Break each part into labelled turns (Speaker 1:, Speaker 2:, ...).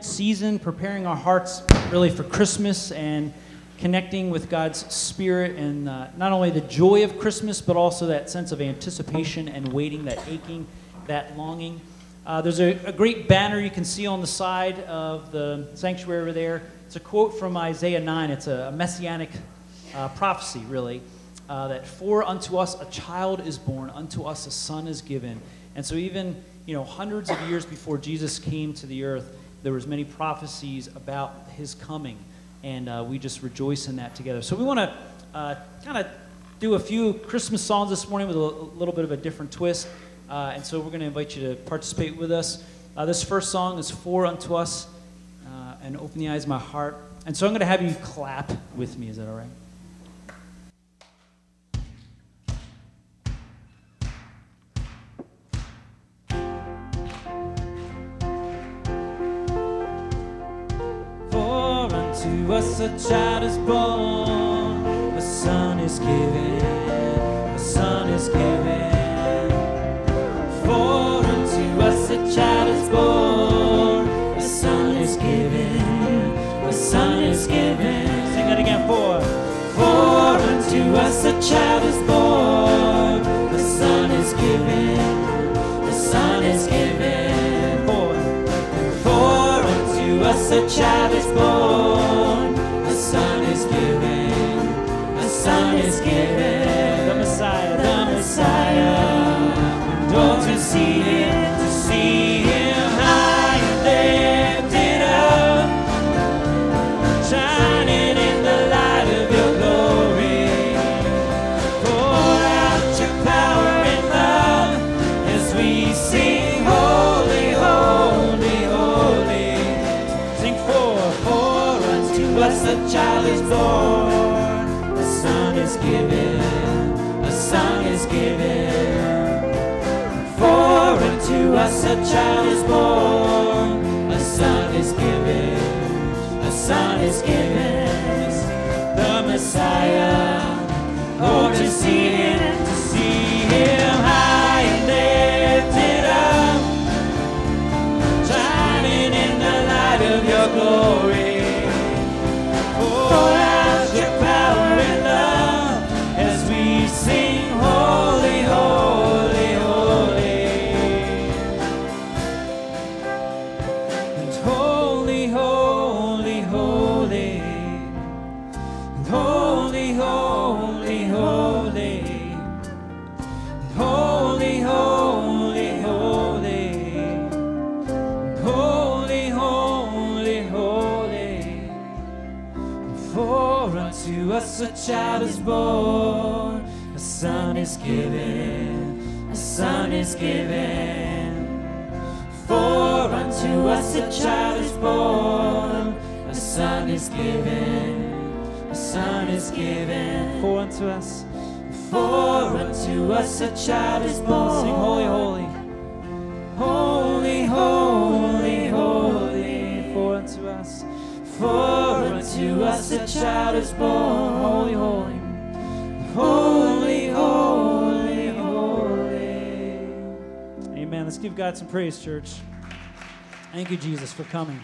Speaker 1: season, preparing our hearts really for Christmas and connecting with God's Spirit and uh, not only the joy of Christmas, but also that sense of anticipation and waiting, that aching, that longing. Uh, there's a, a, great banner you can see on the side of the sanctuary over there. It's a quote from Isaiah 9. It's a, a messianic uh, prophecy, really, uh, that for unto us a child is born, unto us a son is given. And so, even you know, hundreds of years before Jesus came to the earth, there was many prophecies about his coming, and uh, we just rejoice in that together. So we want to uh, kind of do a few Christmas songs this morning with a, little bit of a different twist, uh, and so we're going to invite you to participate with us. Uh, this first song is "For Unto Us," uh, and "Open the Eyes of My Heart," and so I'm going to have you clap with me. Is that all right? To us a child is born, a son is given, a son is given. For unto us a child is born, a son is given, a son is given. Sing that again, for. For unto us a child is born, a son is given, a son is given. For, for unto us a child is born. A child is born, a son is given, a son is given. Given, a son is given. For unto us a child is born, a son is given, a son is given. For unto us, for unto us a child is born. Sing holy, holy, holy, holy, holy. For unto us, for unto us a child is born. Holy, holy, holy, Let's give God some praise, church. Thank you, Jesus, for coming.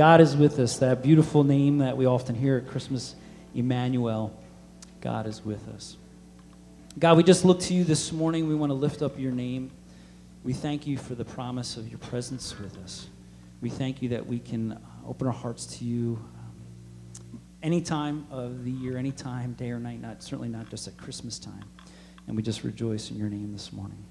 Speaker 2: God is with us. That beautiful name that we often hear at Christmas, Emmanuel. God is with us. God, we just look to you this morning. We want to lift up your name. We thank you for the promise of your presence with us. We thank you that we can open our hearts to you um, any time of the year, any time, day or night, not certainly not just at Christmas time. And we just rejoice in your name this morning.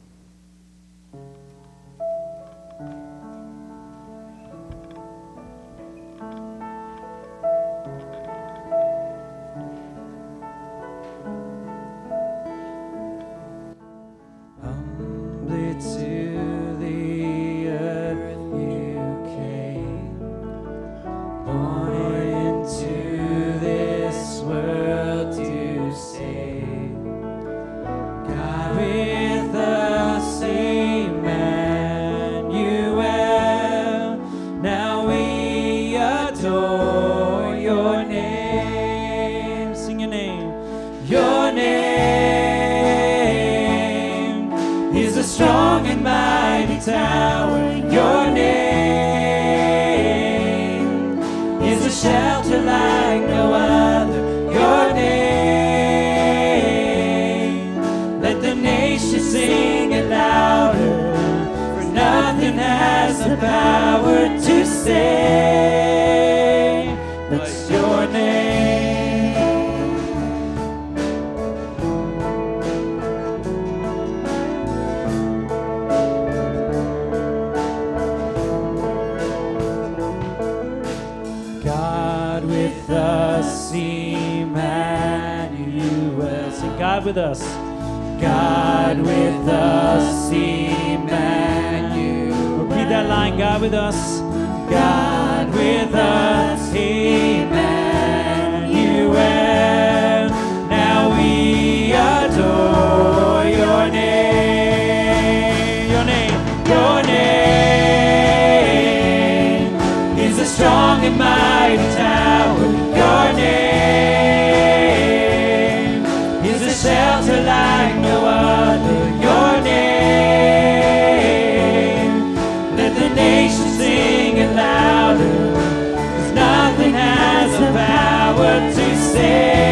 Speaker 2: Strong and mighty tower. Your name is a shelter like no other. Your name, let the nations sing it louder. louder. 'Cause nothing has the power to save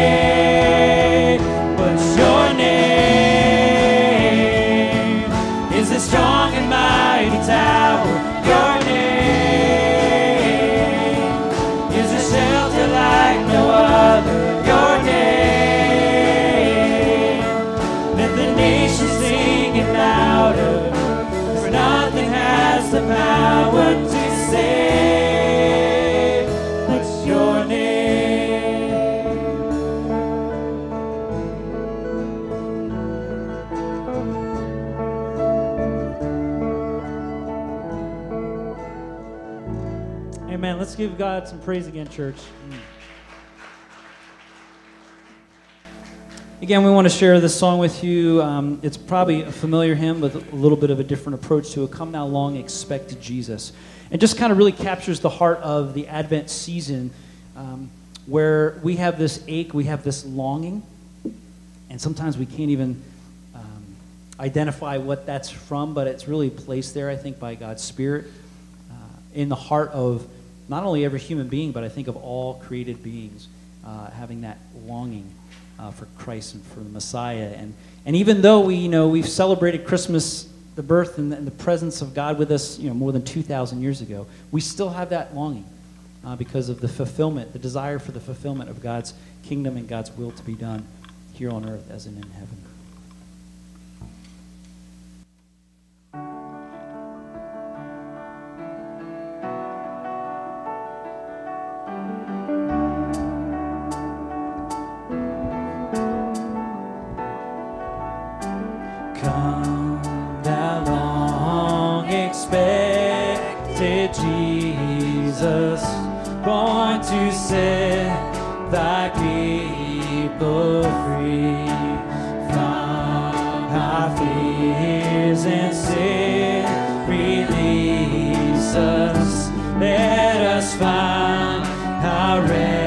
Speaker 2: give God some praise again, church. Again, we want to share this song with you. Um, it's probably a familiar hymn with a little bit of a different approach to it. Come now, long expected Jesus. And just kind of really captures the heart of the Advent season um, where we have this ache, we have this longing, and sometimes we can't even um, identify what that's from, but it's really placed there, I think, by God's Spirit uh, in the heart of not only every human being, but I think of all created beings uh, having that longing uh, for Christ and for the Messiah. And, and even though we, you know, we've celebrated Christmas, the birth and the, and the presence of God with us, you know, more than 2,000 years ago, we still have that longing uh, because of the fulfillment, the desire for the fulfillment of God's kingdom and God's will to be done here on earth as in in heaven. Jesus, born to set thy people free from our fears and sin. Release us, let us find our rest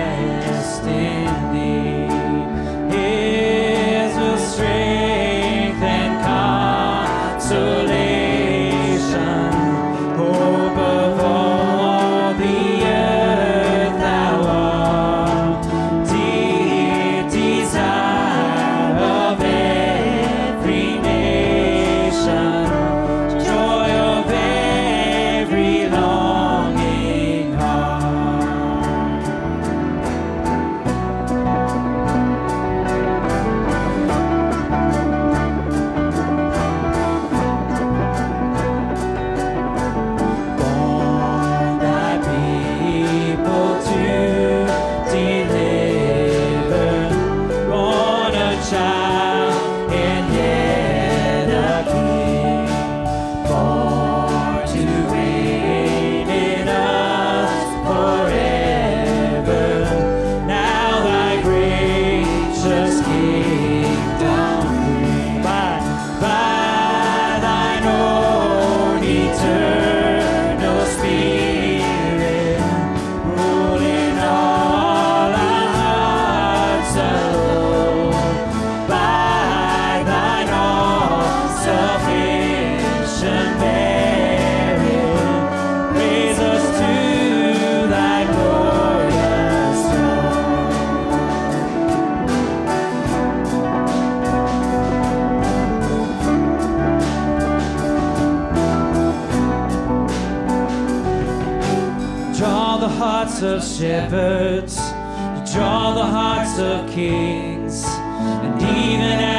Speaker 2: of shepherds, you draw the hearts of kings. And even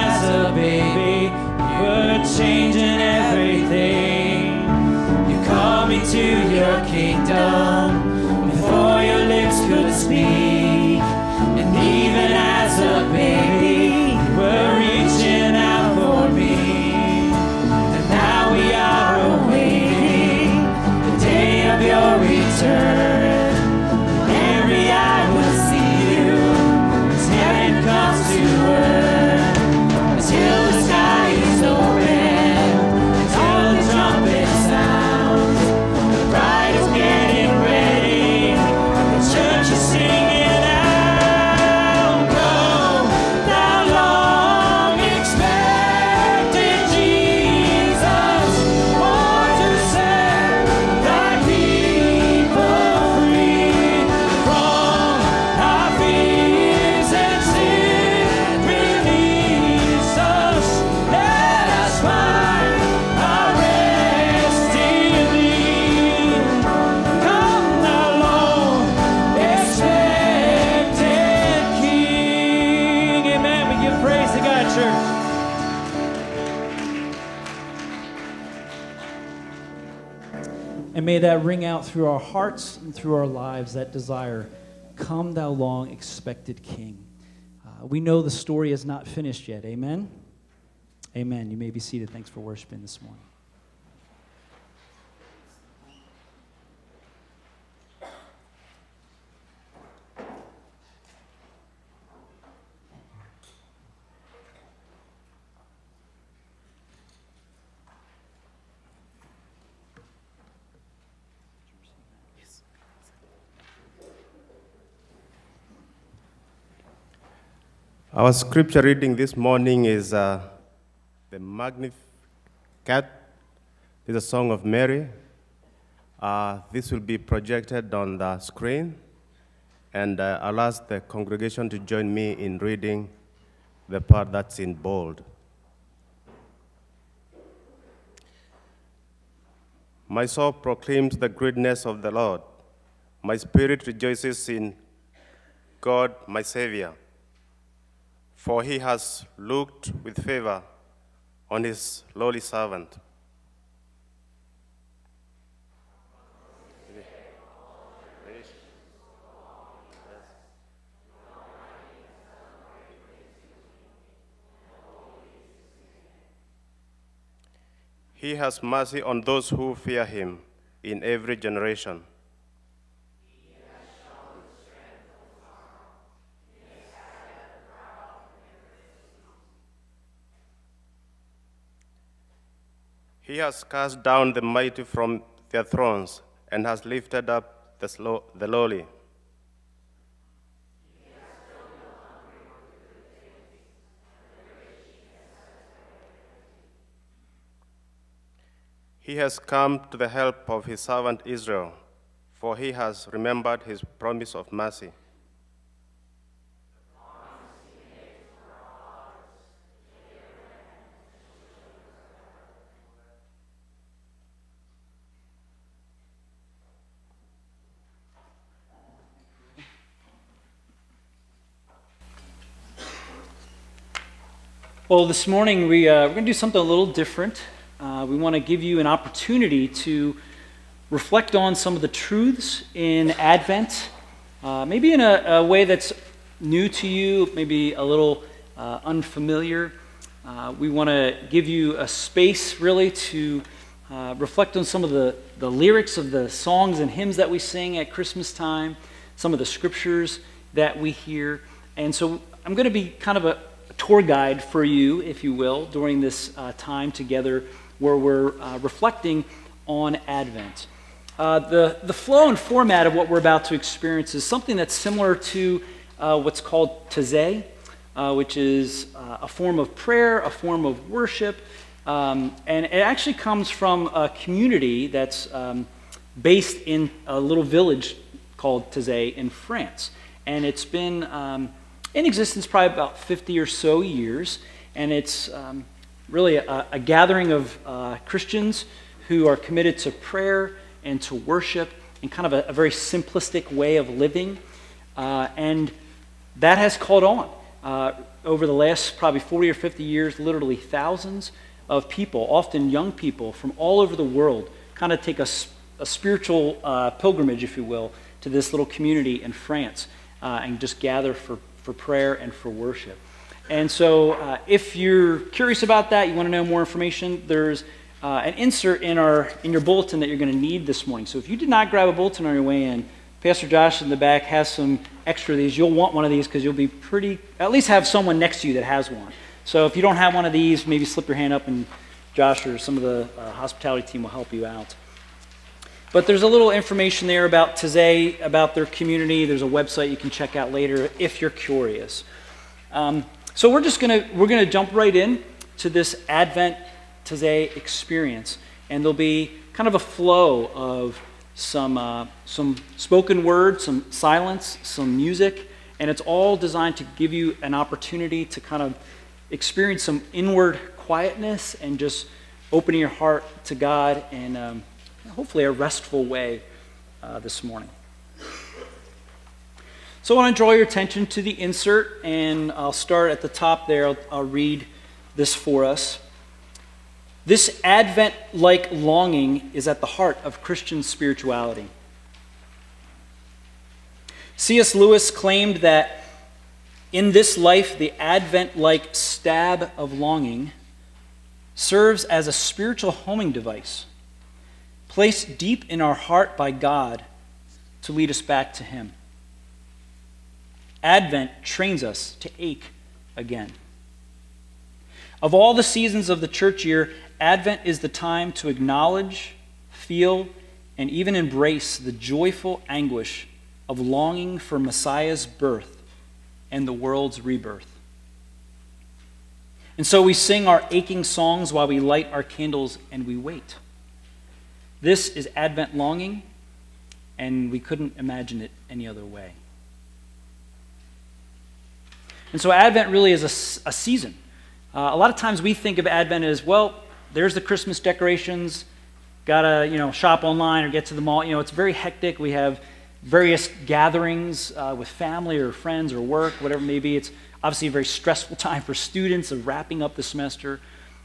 Speaker 2: that ring out through our hearts and through our lives, that desire. Come, thou long expected King. Uh, we know the story is not finished yet. Amen? Amen. You may be seated. Thanks for worshiping this morning.
Speaker 3: Our scripture reading this morning is uh, the Magnificat. Is a song of Mary. Uh, this will be projected on the screen, and uh, I'll ask the congregation to join me in reading the part that's in bold. My soul proclaims the greatness of the Lord. My spirit rejoices in God, my Savior for he has looked with favor on his lowly servant. He has mercy on those who fear him in every generation. He has cast down the mighty from their thrones and has lifted up the, slow, the lowly. He has come to the help of his servant Israel, for he has remembered his promise of mercy.
Speaker 2: Well, this morning we, uh, we're going to do something a little different. Uh, we want to give you an opportunity to reflect on some of the truths in Advent, uh, maybe in a, a way that's new to you, maybe a little uh, unfamiliar. Uh, we want to give you a space really to uh, reflect on some of the, the lyrics of the songs and hymns that we sing at Christmas time, some of the scriptures that we hear. And so I'm going to be kind of a, tour guide for you, if you will, during this uh, time together where we're uh, reflecting on Advent. Uh, the, the flow and format of what we're about to experience is something that's similar to uh, what's called Taizé, uh, which is uh, a form of prayer, a form of worship, um, and it actually comes from a community that's um, based in a little village called Taizé in France. And it's been um, in existence probably about 50 or so years, and it's um, really a, a, gathering of uh, Christians who are committed to prayer and to worship and kind of a, a very simplistic way of living. Uh, and that has caught on. Uh, over the last probably 40 or 50 years, literally thousands of people, often young people from all over the world, kind of take a, a spiritual uh, pilgrimage, if you will, to this little community in France uh, and just gather for, for prayer and for worship. And so, uh, if you're curious about that, you want to know more information, there's uh, an insert in, our, in your bulletin that you're going to need this morning. So, if you did not grab a bulletin on your way in, Pastor Josh in the back has some extra of these. You'll want one of these because you'll be pretty, at least have someone next to you that has one. So if you don't have one of these, maybe slip your hand up and Josh or some of the uh, hospitality team will help you out. But there's a little information there about Taizé, about their community. There's a website you can check out later if you're curious. Um, so we're just gonna we're gonna jump right in to this Advent Taizé experience, and there'll be kind of a flow of some, uh, some spoken word, some silence, some music, and it's all designed to give you an opportunity to kind of experience some inward quietness and just opening your heart to God and. um, hopefully a restful way uh, this morning. So I want to draw your attention to the insert, and I'll start at the top there. I'll, I'll read this for us. This Advent like longing is at the heart of Christian spirituality. C.S. Lewis claimed that in this life, the Advent like stab of longing serves as a spiritual homing device placed deep in our heart by God to lead us back to Him. Advent trains us to ache again. Of all the seasons of the church year, Advent is the time to acknowledge, feel, and even embrace the joyful anguish of longing for Messiah's birth and the world's rebirth. And so we sing our aching songs while we light our candles and we wait. This is Advent longing, and we couldn't imagine it any other way. And so Advent really is a, a season. Uh, a lot of times we think of Advent as, well, there's the Christmas decorations. Gotta, you know, shop online or get to the mall. You know, it's very hectic. We have various gatherings uh, with family or friends or work, whatever it may be. It's obviously a very stressful time for students of wrapping up the semester.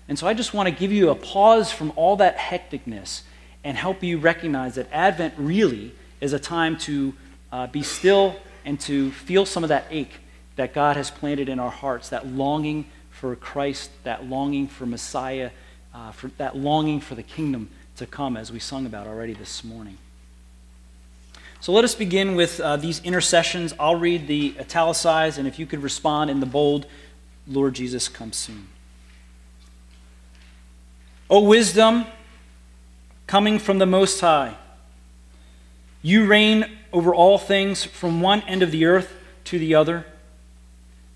Speaker 2: And so I just want to give you a pause from all that hecticness and help you recognize that Advent really is a time to uh, be still and to feel some of that ache that God has planted in our hearts, that longing for Christ, that longing for Messiah uh, for that longing for the kingdom to come, as we sung about already this morning. So let us begin with uh, these intercessions. I'll read the italicized, and if you could respond in the bold, Lord Jesus, come soon. O wisdom coming from the Most High, you reign over all things from one end of the earth to the other.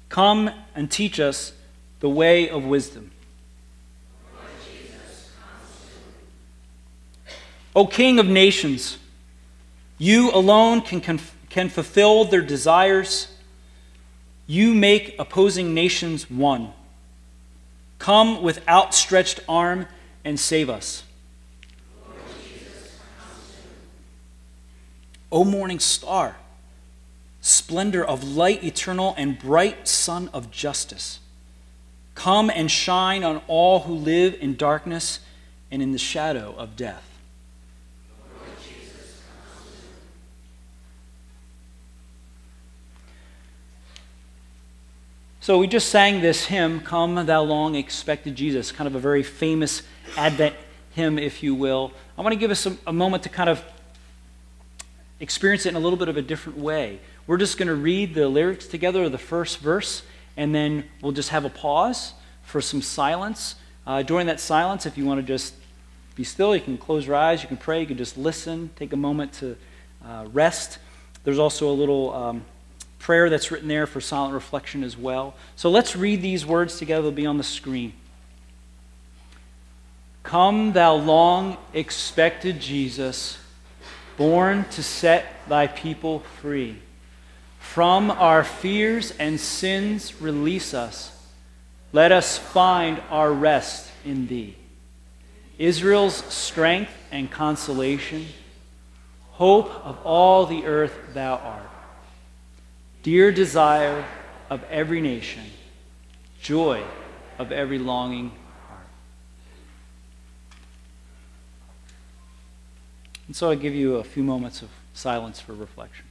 Speaker 2: Come and teach us the way of wisdom. O King of nations, you alone can, conf- can fulfill their desires. You make opposing nations one. Come with outstretched arm and save us. O morning star, splendor of light eternal and bright sun of justice, come and shine on all who live in darkness and in the shadow of death. So we just sang this hymn, Come Thou Long Expected Jesus, kind of a very famous Advent hymn, if you will. I want to give us a, a moment to kind of experience it in a little bit of a different way. We're just going to read the lyrics together, of the first verse, and then we'll just have a pause for some silence. Uh, during that silence, if you want to just be still, you can close your eyes, you can pray, you can just listen, take a moment to uh, rest. There's also a little um, prayer that's written there for silent reflection as well. So let's read these words together. They'll be on the screen. Come, thou long expected Jesus, born to set thy people free. From our fears and sins, release us. Let us find our rest in thee. Israel's strength and consolation, hope of all the earth thou art, dear desire of every nation, joy of every longing And so I give you a few moments of silence for reflection.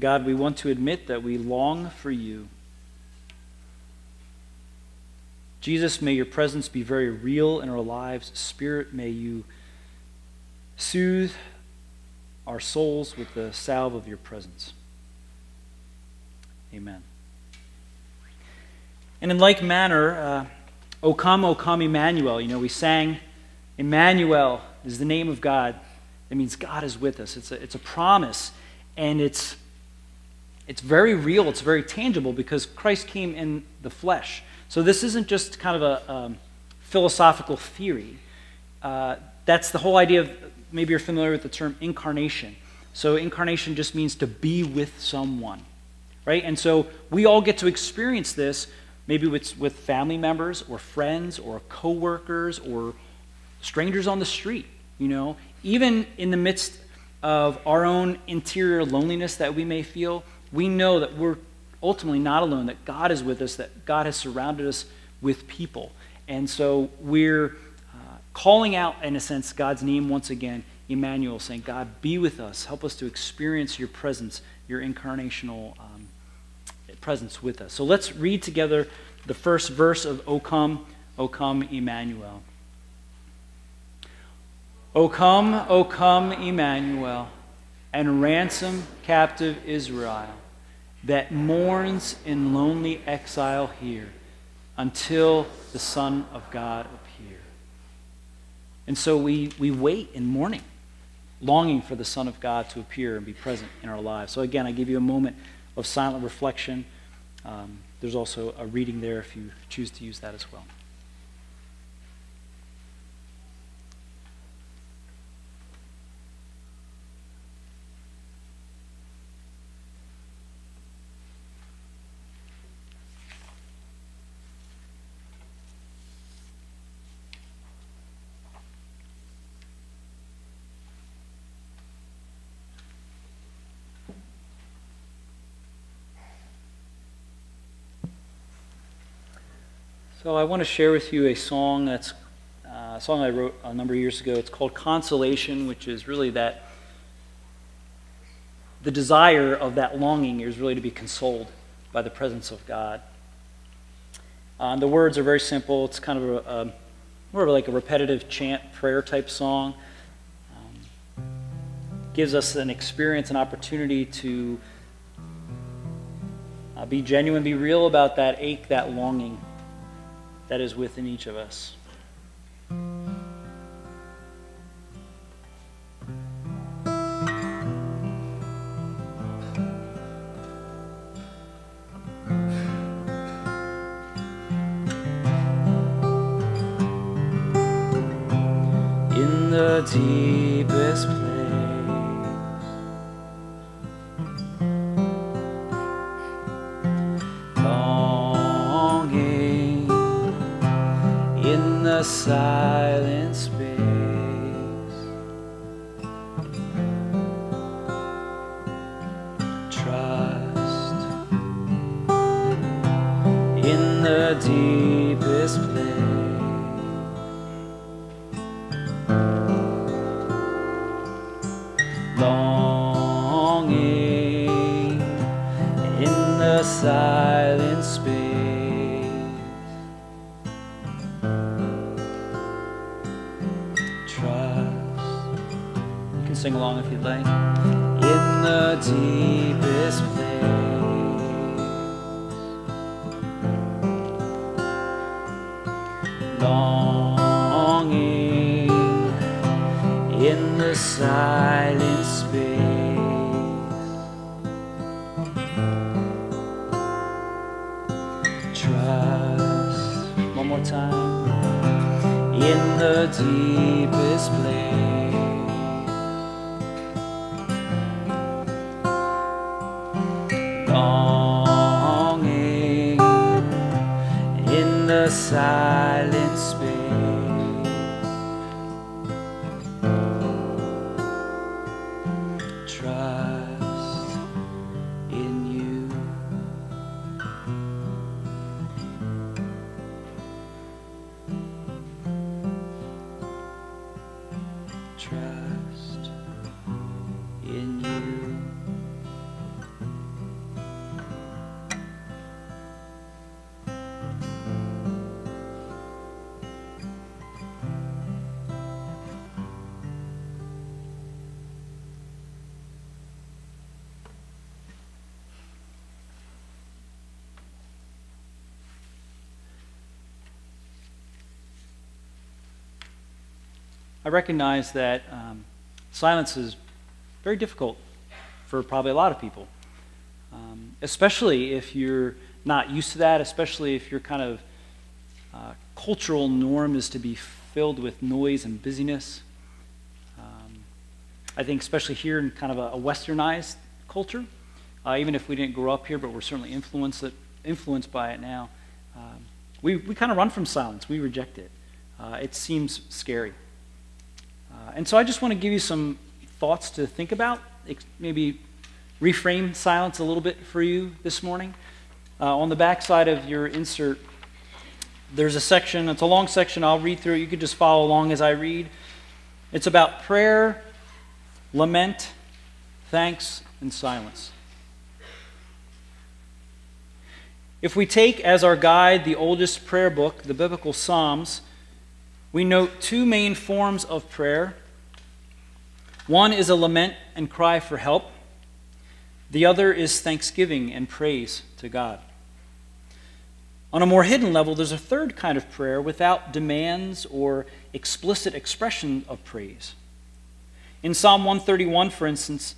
Speaker 2: God, we want to admit that we long for you. Jesus, may your presence be very real in our lives. Spirit, may you soothe our souls with the salve of your presence. Amen. And in like manner, uh, O come, O come, Emmanuel. You know, we sang, Emmanuel is the name of God. It means God is with us. It's a, it's a promise, and it's it's very real, it's very tangible because Christ came in the flesh. So this isn't just kind of a um, philosophical theory. Uh, that's the whole idea of, maybe you're familiar with the term incarnation. So incarnation just means to be with someone, right? And so we all get to experience this maybe with, with family members or friends or coworkers or strangers on the street, you know, even in the midst of our own interior loneliness that we may feel, we know that we're ultimately not alone, that God is with us, that God has surrounded us with people. And so we're uh, calling out, in a sense, God's name once again, Emmanuel, saying, God, be with us. Help us to experience your presence, your incarnational um, presence with us. So let's read together the first verse of O come, O come, Emmanuel. O come, O come, Emmanuel and ransom captive Israel that mourns in lonely exile here until the Son of God appear. And so we, we wait in mourning, longing for the Son of God to appear and be present in our lives. So again, I give you a moment of silent reflection. Um, there's also a reading there if you choose to use that as well. So I want to share with you a song that's uh, a song I wrote a number of years ago. It's called Consolation, which is really that the desire of that longing is really to be consoled by the presence of God. Uh, the words are very simple. It's kind of a, a, more of like a repetitive chant prayer type song. Um, gives us an experience, an opportunity to uh, be genuine, be real about that ache, that longing that is within each of us. In the deepest place. I recognize that um, silence is very difficult for probably a lot of people, um, especially if you're not used to that, especially if your kind of uh, cultural norm is to be filled with noise and busyness. Um, I think, especially here in kind of a, a westernized culture, uh, even if we didn't grow up here, but we're certainly influenced, it, influenced by it now, um, we, we kind of run from silence. We reject it. Uh, it seems scary. Uh, and so I just want to give you some thoughts to think about, maybe reframe silence a little bit for you this morning. Uh, on the back side of your insert, there's a section, it's a long section, I'll read through it. You could just follow along as I read. It's about prayer, lament, thanks, and silence. If we take as our guide the oldest prayer book, the biblical Psalms, we note two main forms of prayer. One is a lament and cry for help, the other is thanksgiving and praise to God. On a more hidden level, there's a third kind of prayer without demands or explicit expression of praise. In Psalm 131, for instance,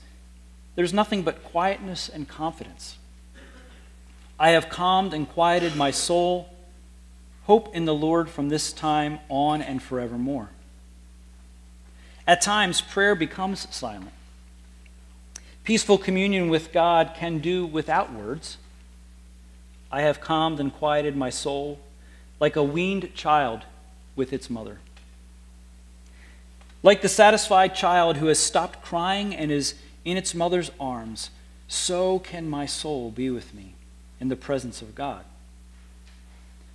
Speaker 2: there's nothing but quietness and confidence. I have calmed and quieted my soul. Hope in the Lord from this time on and forevermore. At times, prayer becomes silent. Peaceful communion with God can do without words. I have calmed and quieted my soul like a weaned child with its mother. Like the satisfied child who has stopped crying and is in its mother's arms, so can my soul be with me in the presence of God.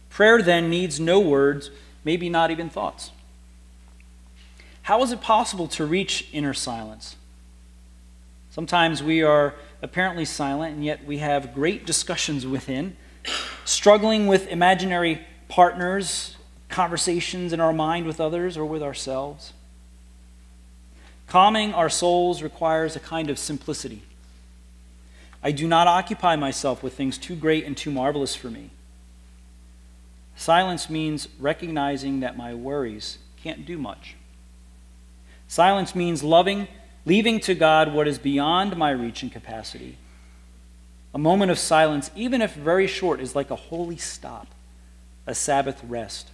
Speaker 2: Prayer then needs no words, maybe not even thoughts. How is it possible to reach inner silence? Sometimes we are apparently silent, and yet we have great discussions within, struggling with imaginary partners, conversations in our mind with others or with ourselves. Calming our souls requires a kind of simplicity. I do not occupy myself with things too great and too marvelous for me. Silence means recognizing that my worries can't do much. Silence means loving, leaving to God what is beyond my reach and capacity. A moment of silence, even if very short, is like a holy stop, a Sabbath rest,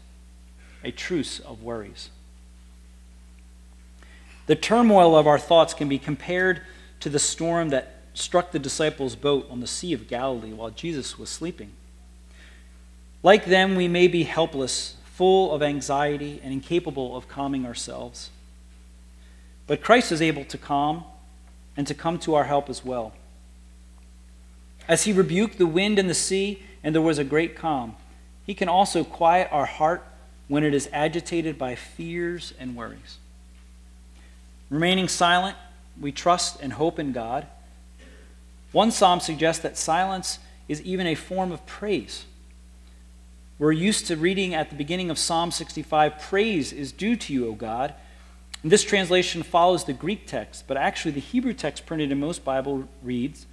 Speaker 2: a truce of worries. The turmoil of our thoughts can be compared to the storm that struck the disciples' boat on the Sea of Galilee while Jesus was sleeping. Like them, we may be helpless, full of anxiety, and incapable of calming ourselves. But Christ is able to calm and to come to our help as well. As he rebuked the wind and the sea, and there was a great calm, he can also quiet our heart when it is agitated by fears and worries. Remaining silent, we trust and hope in God. One psalm suggests that silence is even a form of praise. We're used to reading at the beginning of Psalm 65 Praise is due to you, O God. And this translation follows the Greek text, but actually the Hebrew text printed in most Bible reads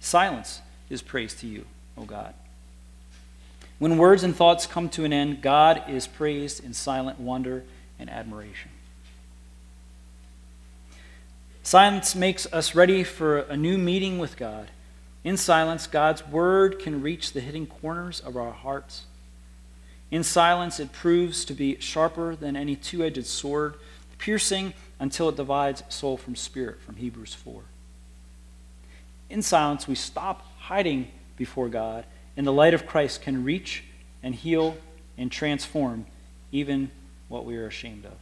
Speaker 2: Silence is praise to you, O God. When words and thoughts come to an end, God is praised in silent wonder and admiration. Silence makes us ready for a new meeting with God. In silence, God's word can reach the hidden corners of our hearts. In silence, it proves to be sharper than any two edged sword, piercing until it divides soul from spirit, from Hebrews 4. In silence, we stop hiding before God, and the light of Christ can reach and heal and transform even what we are ashamed of.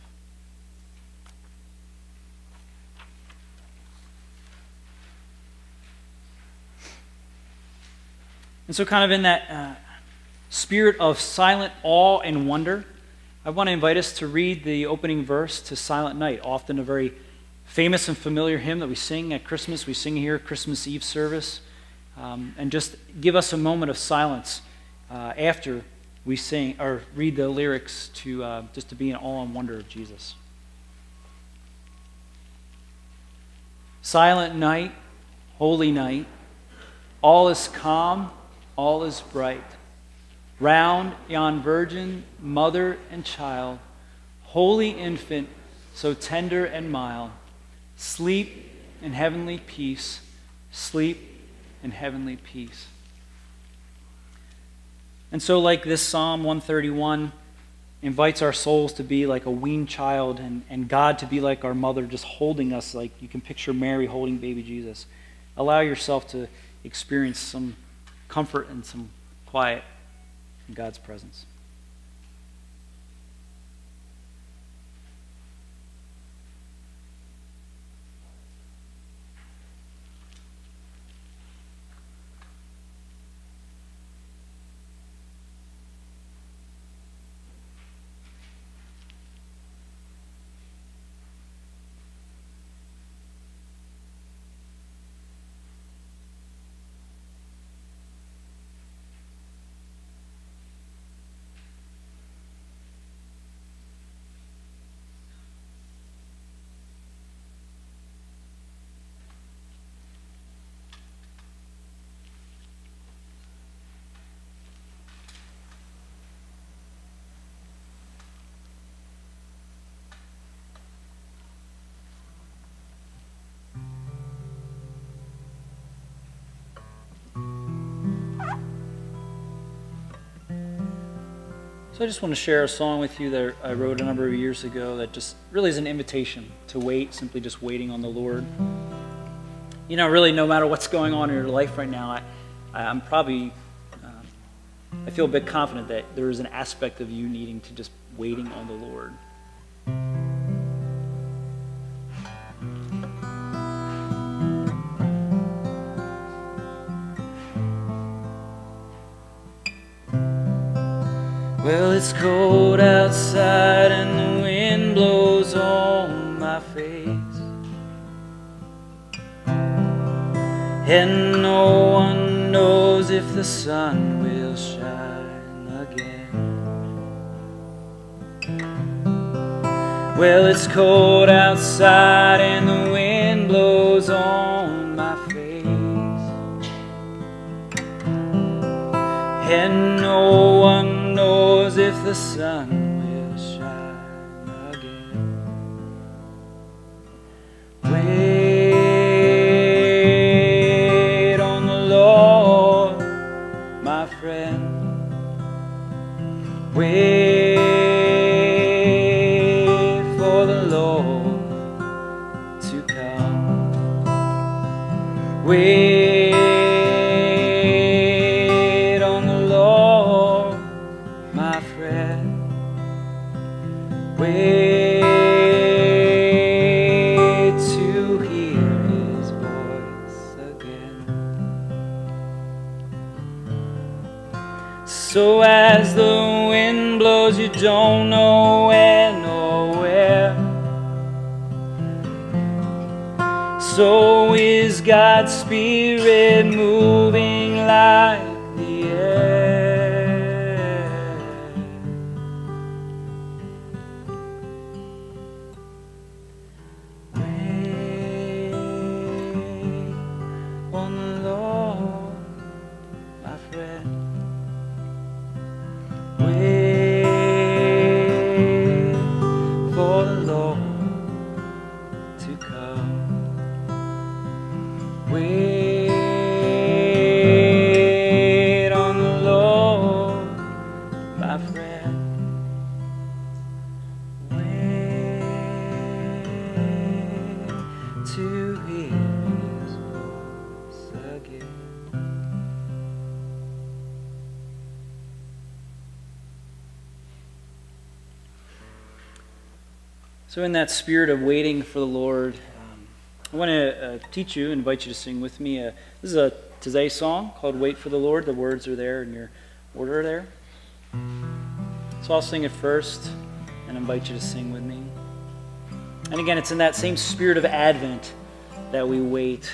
Speaker 2: And so, kind of in that uh, spirit of silent awe and wonder, I want to invite us to read the opening verse to Silent Night, often a very famous and familiar hymn that we sing at Christmas. We sing here Christmas Eve service. Um, and just give us a moment of silence uh, after we sing or read the lyrics to uh, just to be in awe and wonder of Jesus. Silent night, holy night, all is calm, all is bright. Round yon virgin, mother and child, holy infant, so tender and mild, sleep in heavenly peace, sleep in heavenly peace. And so, like this Psalm 131 invites our souls to be like a weaned child and, and God to be like our mother, just holding us like you can picture Mary holding baby Jesus. Allow yourself to experience some comfort and some quiet in God's presence. I just want to share a song with you that I wrote a number of years ago that just really is an invitation to wait, simply just waiting on the Lord. You know, really, no matter what's going on in your life right now, I, I'm probably, um, I feel a bit confident that there is an aspect of you needing to just waiting on the Lord. It's cold outside and the wind blows on my face. And no one knows if the sun will shine again. Well, it's cold outside and the wind blows on my face. And no one knows if the sun will shine again. Wait on the Lord, my friend. Wait In that spirit of waiting for the Lord, um, I want to uh, teach you, invite you to sing with me. Uh, this is a Taizé song called Wait for the Lord. The words are there in your order there. So, I'll sing it first and invite you to sing with me. And again, it's in that same spirit of Advent that we. Wait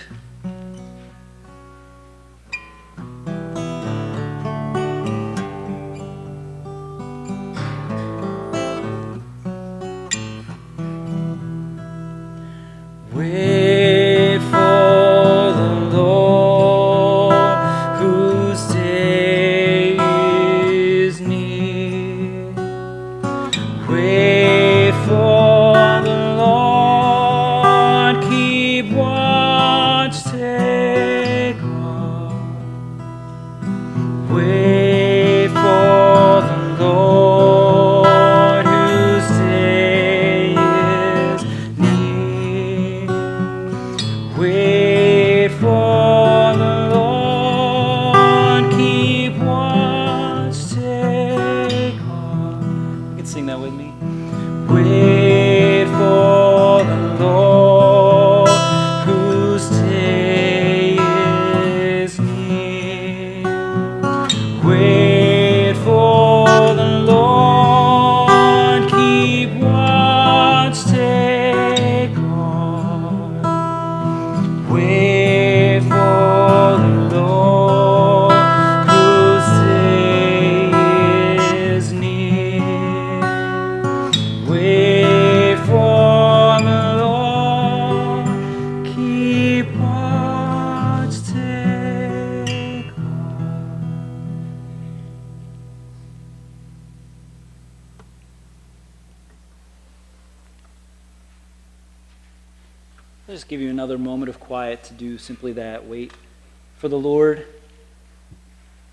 Speaker 2: for the Lord.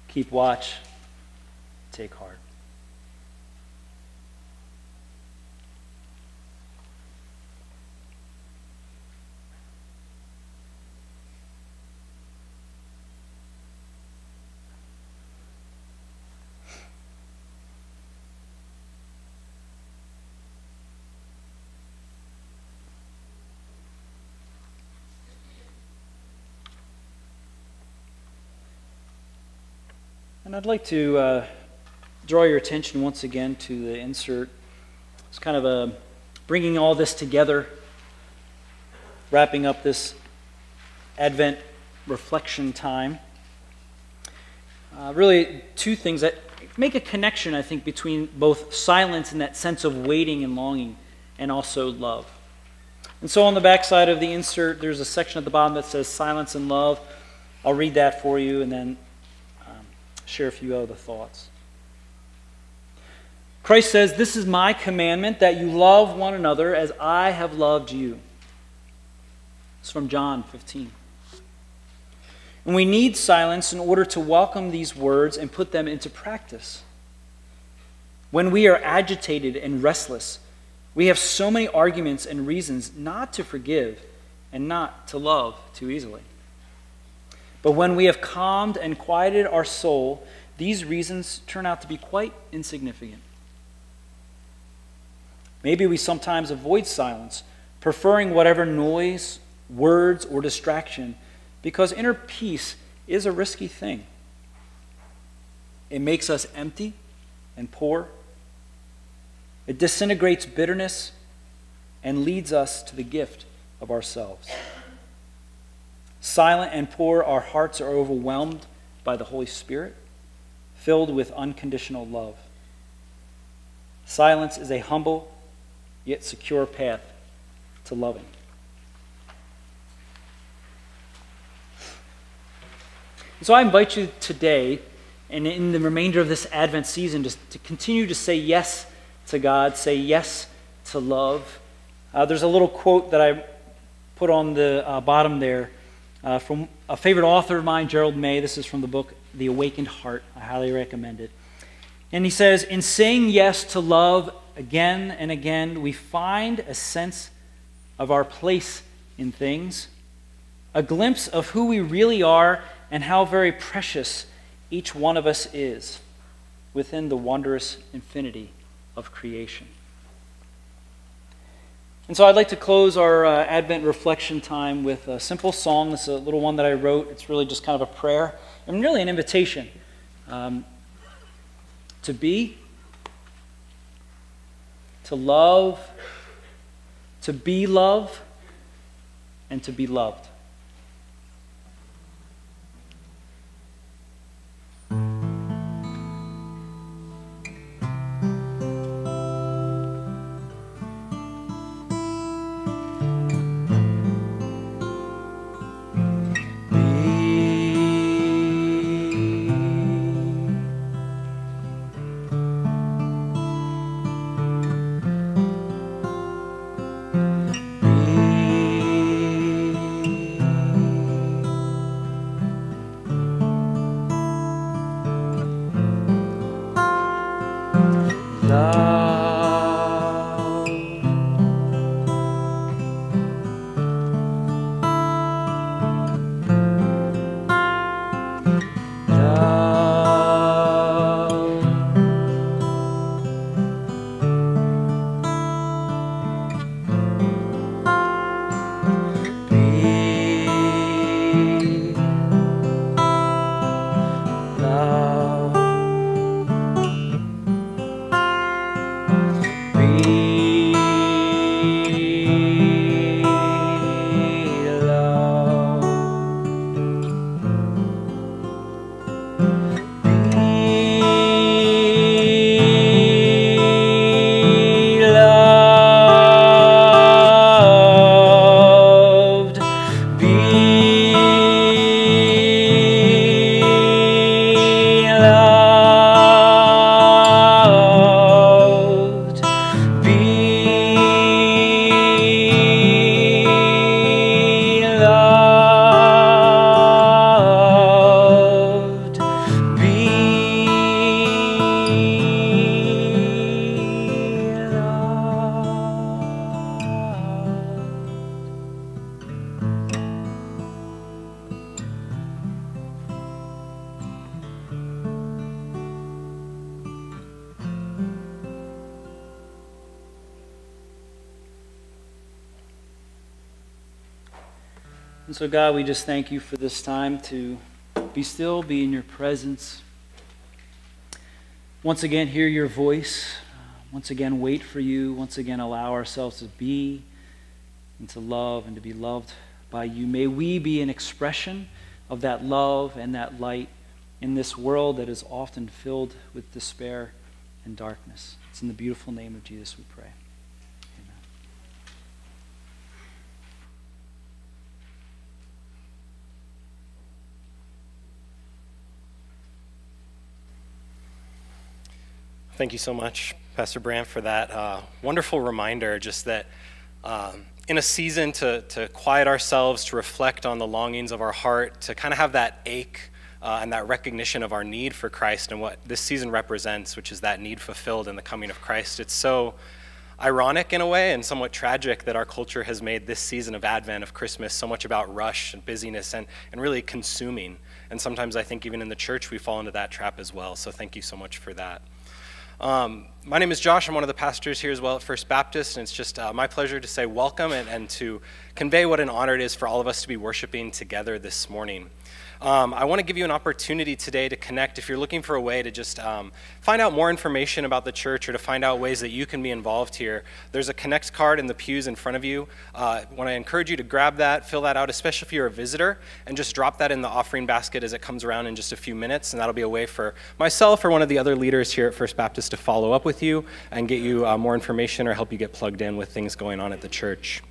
Speaker 2: Keep watch. Take heart. And I'd like to uh, draw your attention once again to the insert. It's kind of a bringing all this together, wrapping up this Advent reflection time. Uh, really, two things that make a connection, I think, between both silence and that sense of waiting and longing, and also love. And so, on the back side of the insert, there's a section at the bottom that says silence and love. I'll read that for you and then share a few other thoughts. Christ says, This is my commandment that you love one another as I have loved you. It's from John 15. And we need silence in order to welcome these words and put them into practice. When we are agitated and restless, we have so many arguments and reasons not to forgive and not to love too easily. But when we have calmed and quieted our soul, these reasons turn out to be quite insignificant. Maybe we sometimes avoid silence, preferring whatever noise, words, or distraction, because inner peace is a risky thing. It makes us empty and poor. It disintegrates bitterness and leads us to the gift of ourselves. Silent and poor, our hearts are overwhelmed by the Holy Spirit, filled with unconditional love. Silence is a humble yet secure path to loving. So I invite you today and in the remainder of this Advent season to, to continue to say yes to God, say yes to love. Uh, there's a little quote that I put on the uh, bottom there uh, from a favorite author of mine, Gerald May. This is from the book The Awakened Heart. I highly recommend it. And he says, In saying yes to love again and again, we find a sense of our place in things, a glimpse of who we really are and how very precious each one of us is within the wondrous infinity of creation. And so I'd like to close our uh, Advent reflection time with a simple song. It's a little one that I wrote. It's really just kind of a prayer and really an invitation um, to be, to love, to be love, and to be loved. God, we just thank you for this time to be still, be in your presence. Once again, hear your voice. Once again, wait for you. Once again, allow ourselves to be and to love and to be loved by you. May we be an expression of that love and that light in this world that is often filled with despair and darkness. It's in the beautiful name of Jesus we pray.
Speaker 4: Thank you so much, Pastor Brandt, for that uh, wonderful reminder. Just that um, in a season to, to quiet ourselves, to reflect on the longings of our heart, to kind of have that ache uh, and that recognition of our need for Christ and what this season represents, which is that need fulfilled in the coming of Christ. It's so ironic in a way and somewhat tragic that our culture has made this season of Advent, of Christmas, so much about rush and busyness and, and really consuming. And sometimes I think even in the church we fall into that trap as well. So thank you so much for that. Um, my name is Josh. I'm one of the pastors here as well at First Baptist, and it's just uh, my pleasure to say welcome and, and to convey what an honor it is for all of us to be worshiping together this morning. Um, I want to give you an opportunity today to connect if you're looking for a way to just um, find out more information about the church or to find out ways that you can be involved here. There's a Connect card in the pews in front of you. Uh, I want to encourage you to grab that, fill that out, especially if you're a visitor, and just drop that in the offering basket as it comes around in just a few minutes. And that'll be a way for myself or one of the other leaders here at First Baptist to follow up with you and get you uh, more information or help you get plugged in with things going on at the church.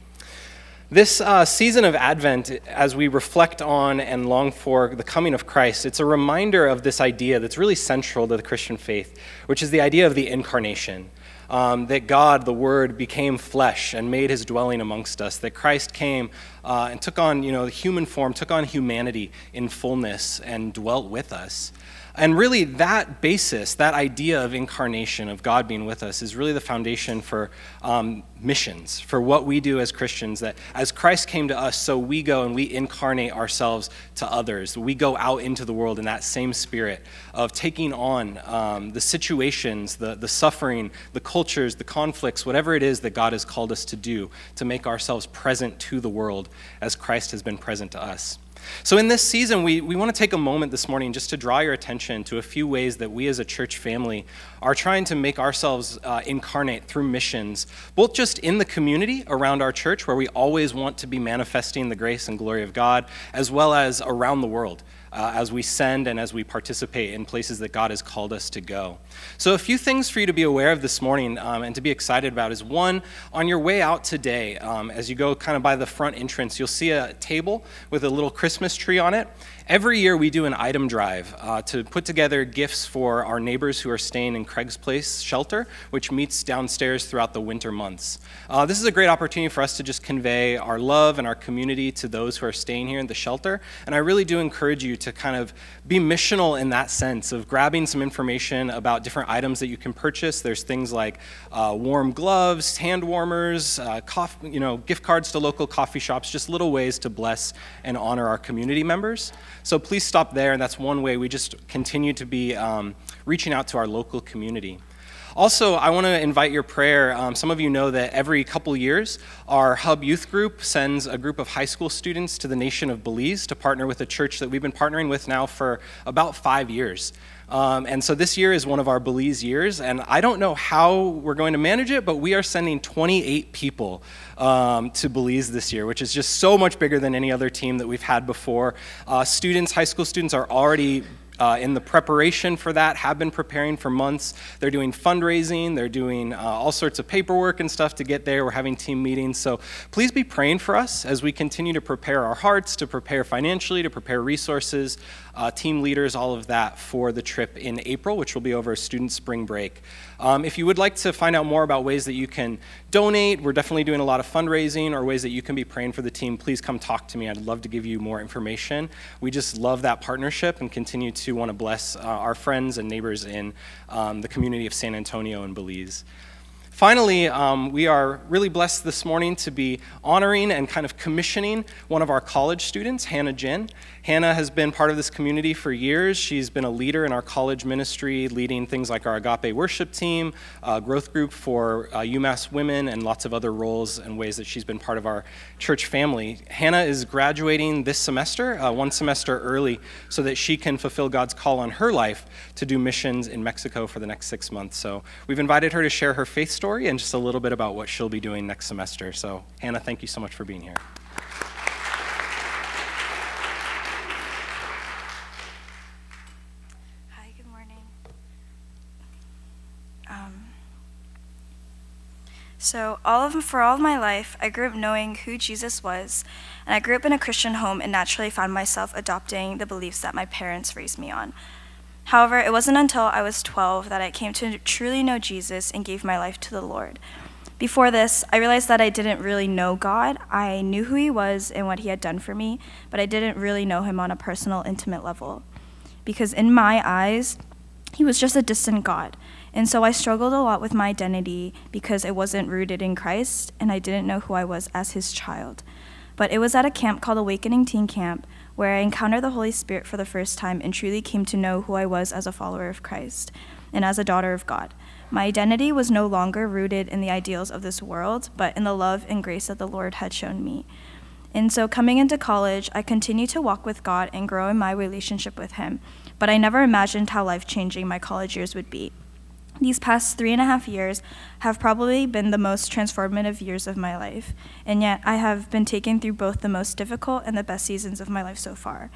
Speaker 4: This uh, season of Advent, as we reflect on and long for the coming of Christ, it's a reminder of this idea that's really central to the Christian faith, which is the idea of the incarnation. um, that God, the Word, became flesh and made his dwelling amongst us, that Christ came uh, and took on, you know, the human form, took on humanity in fullness and dwelt with us. And really, that basis, that idea of incarnation, of God being with us, is really the foundation for um, missions, for what we do as Christians. That as Christ came to us, so we go and we incarnate ourselves to others. We go out into the world in that same spirit of taking on um, the situations, the, the suffering, the cultures, the conflicts, whatever it is that God has called us to do to make ourselves present to the world as Christ has been present to us. So, in this season, we, we want to take a moment this morning just to draw your attention to a few ways that we as a church family are trying to make ourselves uh, incarnate through missions, both just in the community around our church, where we always want to be manifesting the grace and glory of God, as well as around the world uh, as we send and as we participate in places that God has called us to go. So, a few things for you to be aware of this morning um, and to be excited about is one, on your way out today, um, as you go kind of by the front entrance, you'll see a table with a little Christmas tree on it. Every year we do an item drive uh, to put together gifts for our neighbors who are staying in Craig's Place shelter, which meets downstairs throughout the winter months. Uh, this is a great opportunity for us to just convey our love and our community to those who are staying here in the shelter. And I really do encourage you to kind of be missional in that sense of grabbing some information about different items that you can purchase. There's things like uh, warm gloves, hand warmers, uh, coffee, you know, gift cards to local coffee shops, just little ways to bless and honor our community members. So please stop there, and that's one way we just continue to be um, reaching out to our local community. Also, I want to invite your prayer. Um, some of you know that every couple years, our Hub Youth Group sends a group of high school students to the nation of Belize to partner with a church that we've been partnering with now for about five years. Um, and so this year is one of our Belize years, and I don't know how we're going to manage it, but we are sending 28 people um, to Belize this year, which is just so much bigger than any other team that we've had before. Uh, students, high school students, are already uh, in the preparation for that, have been preparing for months. They're doing fundraising, they're doing uh, all sorts of paperwork and stuff to get there. We're having team meetings. So please be praying for us as we continue to prepare our hearts, to prepare financially, to prepare resources, uh, team leaders, all of that for the trip in April, which will be over student spring break. Um, if you would like to find out more about ways that you can donate, we're definitely doing a lot of fundraising or ways that you can be praying for the team, please come talk to me. I'd love to give you more information. We just love that partnership and continue to want to bless uh, our friends and neighbors in um, the community of San Antonio and Belize. Finally, um, we are really blessed this morning to be honoring and kind of commissioning one of our college students, Hannah Jin. Hannah has been part of this community for years. She's been a leader in our college ministry, leading things like our Agape worship team, uh, growth group for uh, UMass women, and lots of other roles and ways that she's been part of our church family. Hannah is graduating this semester, uh, one semester early, so that she can fulfill God's call on her life to do missions in Mexico for the next six months. So we've invited her to share her faith story and just a little bit about what she'll be doing next semester. So, Hannah, thank you so much for being here.
Speaker 5: So, all of for all of my life, I grew up knowing who Jesus was, and I grew up in a Christian home and naturally found myself adopting the beliefs that my parents raised me on. However, it wasn't until I was 12 that I came to truly know Jesus and gave my life to the Lord. Before this, I realized that I didn't really know God. I knew who He was and what He had done for me, but I didn't really know Him on a personal, intimate level. Because in my eyes, He was just a distant God. And so I struggled a lot with my identity because it wasn't rooted in Christ and I didn't know who I was as his child. But it was at a camp called Awakening Teen Camp where I encountered the Holy Spirit for the first time and truly came to know who I was as a follower of Christ and as a daughter of God. My identity was no longer rooted in the ideals of this world, but in the love and grace that the Lord had shown me. And so, coming into college, I continued to walk with God and grow in my relationship with Him, but I never imagined how life changing my college years would be. These past three and a half years have probably been the most transformative years of my life, and yet I have been taken through both the most difficult and the best seasons of my life so far.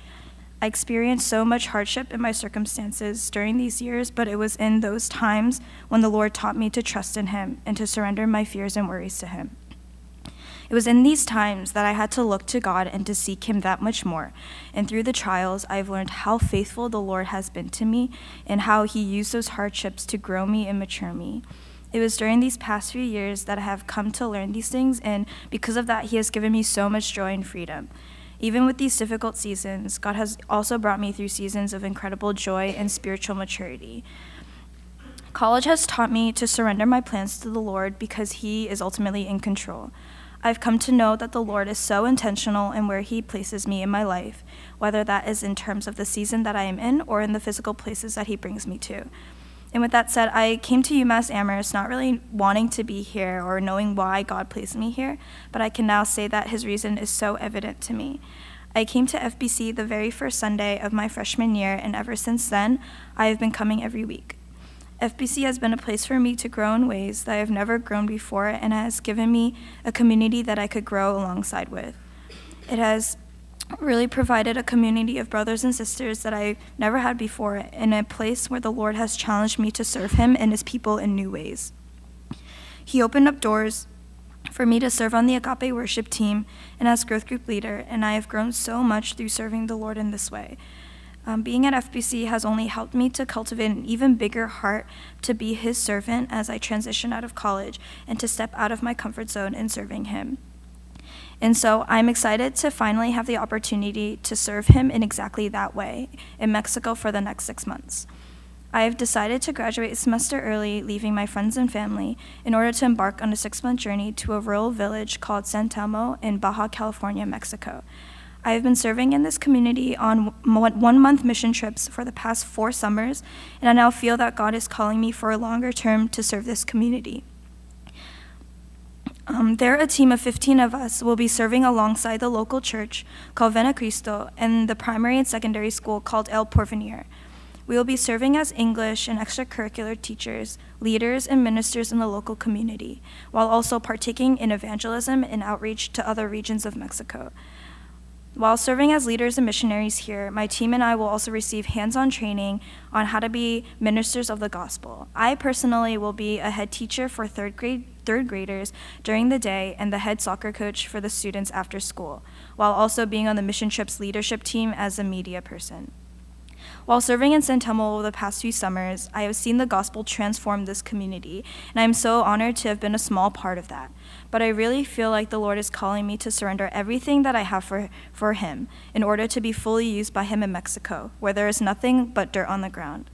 Speaker 5: I experienced so much hardship in my circumstances during these years, but it was in those times when the Lord taught me to trust in Him and to surrender my fears and worries to Him. It was in these times that I had to look to God and to seek Him that much more. And through the trials, I've learned how faithful the Lord has been to me and how He used those hardships to grow me and mature me. It was during these past few years that I have come to learn these things, and because of that, He has given me so much joy and freedom. Even with these difficult seasons, God has also brought me through seasons of incredible joy and spiritual maturity. College has taught me to surrender my plans to the Lord because He is ultimately in control. I've come to know that the Lord is so intentional in where He places me in my life, whether that is in terms of the season that I am in or in the physical places that He brings me to. And with that said, I came to UMass Amherst not really wanting to be here or knowing why God placed me here, but I can now say that His reason is so evident to me. I came to FBC the very first Sunday of my freshman year, and ever since then, I have been coming every week. FBC has been a place for me to grow in ways that I have never grown before and has given me a community that I could grow alongside with. It has really provided a community of brothers and sisters that I've never had before in a place where the Lord has challenged me to serve Him and His people in new ways. He opened up doors for me to serve on the Agape worship team and as growth group leader, and I have grown so much through serving the Lord in this way. Um, being at FBC has only helped me to cultivate an even bigger heart to be His servant as I transition out of college and to step out of my comfort zone in serving Him. And so I'm excited to finally have the opportunity to serve Him in exactly that way in Mexico for the next six months. I have decided to graduate a semester early, leaving my friends and family, in order to embark on a six month journey to a rural village called San Telmo in Baja California, Mexico. I have been serving in this community on one month mission trips for the past four summers, and I now feel that God is calling me for a longer term to serve this community. Um, there, a team of 15 of us will be serving alongside the local church called Vena Cristo and the primary and secondary school called El Porvenir. We will be serving as English and extracurricular teachers, leaders, and ministers in the local community, while also partaking in evangelism and outreach to other regions of Mexico. While serving as leaders and missionaries here, my team and I will also receive hands on training on how to be ministers of the gospel. I personally will be a head teacher for third, grade, third graders during the day and the head soccer coach for the students after school, while also being on the mission trips leadership team as a media person. While serving in San Telmo over the past few summers, I have seen the gospel transform this community, and I am so honored to have been a small part of that. But I really feel like the Lord is calling me to surrender everything that I have for, for Him in order to be fully used by Him in Mexico, where there is nothing but dirt on the ground.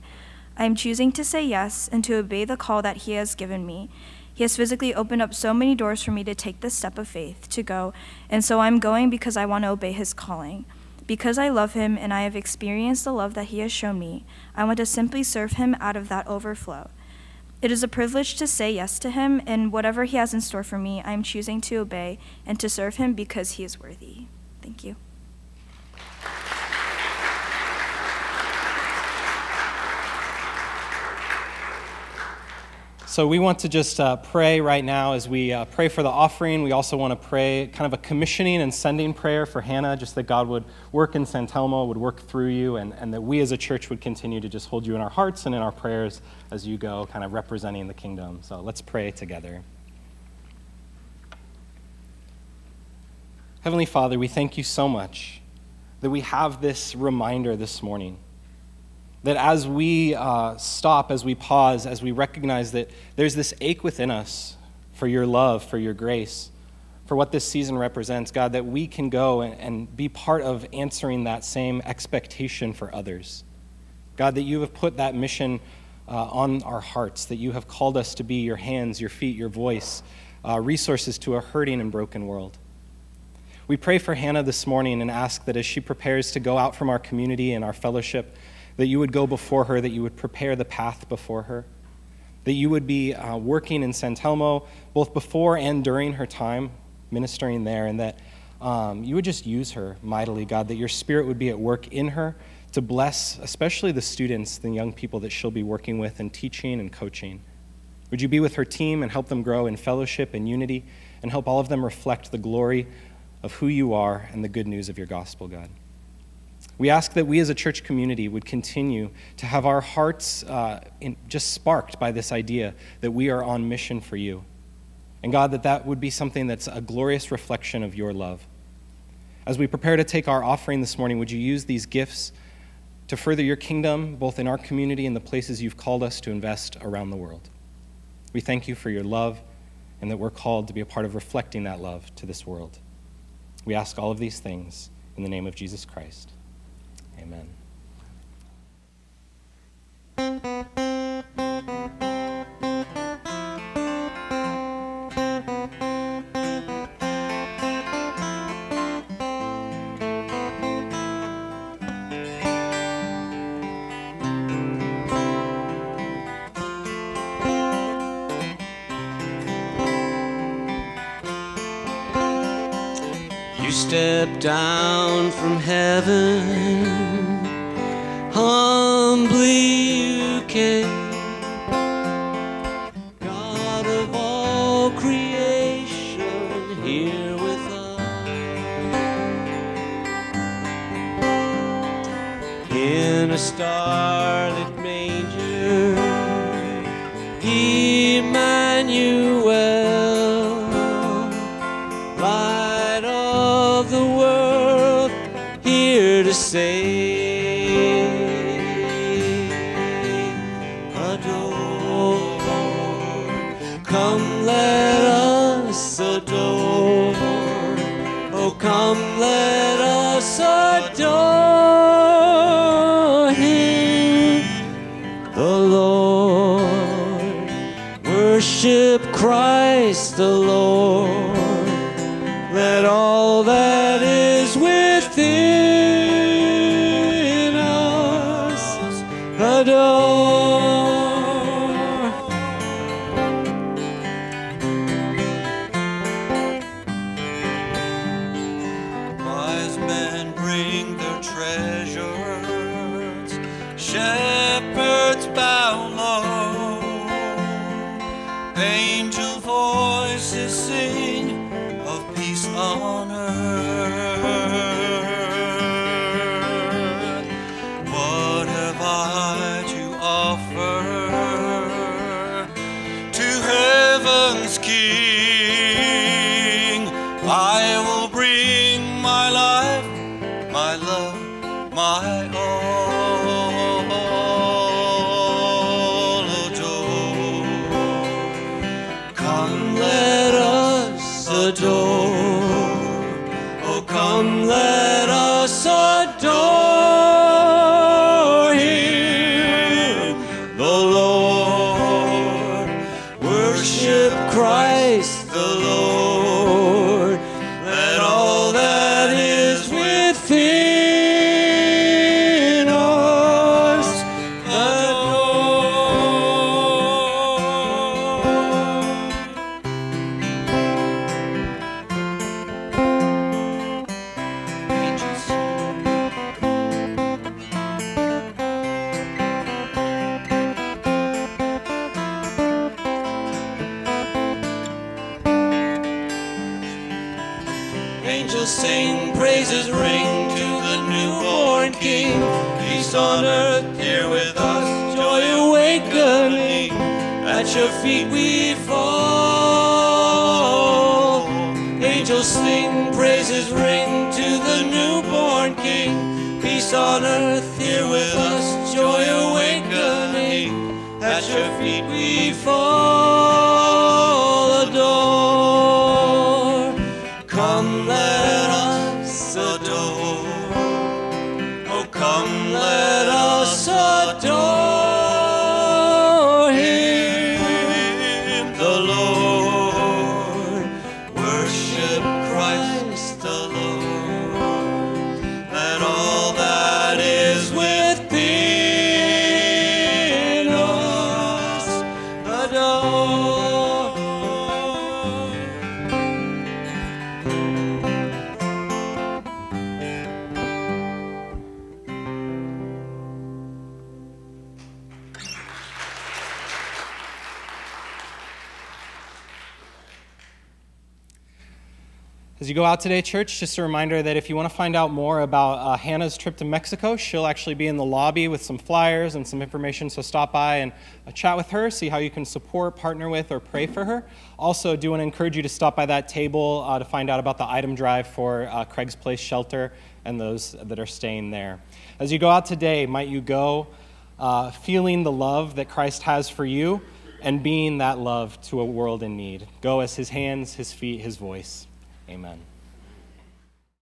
Speaker 5: I am choosing to say yes and to obey the call that He has given me. He has physically opened up so many doors for me to take this step of faith, to go, and so I'm going because I want to obey His calling. Because I love Him and I have experienced the love that He has shown me, I want to simply serve Him out of that overflow. It is a privilege to say yes to Him, and whatever He has in store for me, I am choosing to obey and to serve Him because He is worthy. Thank you.
Speaker 4: So, we want to just uh, pray right now as we uh, pray for the offering. We also want to pray kind of a commissioning and sending prayer for Hannah, just that God would work in San Telmo, would work through you, and, and that we as a church would continue to just hold you in our hearts and in our prayers as you go, kind of representing the kingdom. So, let's pray together. Heavenly Father, we thank you so much that we have this reminder this morning that as we uh, stop, as we pause, as we recognize that there's this ache within us for your love, for your grace, for what this season represents, God, that we can go and, and be part of answering that same expectation for others. God, that you have put that mission uh, on our hearts, that you have called us to be your hands, your feet, your voice, uh, resources to a hurting and broken world. We pray for Hannah this morning and ask that as she prepares to go out from our community and our fellowship, that you would go before her, that you would prepare the path before her, that you would be uh, working in San Telmo both before and during her time ministering there, and that um, you would just use her mightily, God, that your spirit would be at work in her to bless, especially the students, the young people that she'll be working with and teaching and coaching. Would you be with her team and help them grow in fellowship and unity and help all of them reflect the glory of who you are and the good news of your gospel, God? We ask that we as a church community would continue to have our hearts uh, in, just sparked by this idea that we are on mission for you. And God, that that would be something that's a glorious reflection of your love. As we prepare to take our offering this morning, would you use these gifts to further your kingdom, both in our community and the places you've called us to invest around the world? We thank you for your love and that we're called to be a part of reflecting that love to this world. We ask all of these things in the name of Jesus Christ. Amen.
Speaker 6: You step down from heaven, the world,
Speaker 7: sing,
Speaker 6: praises ring to the newborn King. Peace on earth, here with us, joy awakening. At your feet we
Speaker 4: As you go out today, church, just a reminder that if you want to find out more about uh, Hannah's trip to Mexico, she'll actually be in the lobby with some flyers and some information. So stop by and uh, chat with her, see how you can support, partner with, or pray for her. Also, do want to encourage you to stop by that table uh, to find out about the item drive for uh, Craig's Place Shelter and those that are staying there. As you go out today, might you go uh, feeling the love that Christ has for you and being that love to a world in need. Go as his hands, his feet, his voice. Amen.